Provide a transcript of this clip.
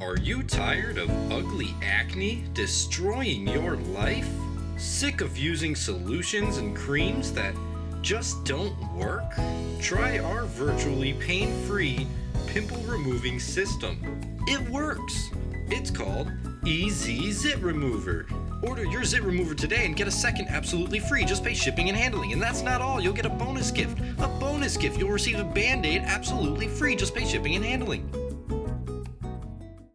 Are you tired of ugly acne destroying your life? Sick of using solutions and creams that just don't work? Try our virtually pain free pimple removing system. It works. It's called EZ Zit Remover. Order your zit remover today and get a second absolutely free. Just pay shipping and handling. And that's not all. You'll get a bonus gift. A bonus gift. You'll receive a band aid absolutely free. Just pay shipping and handling.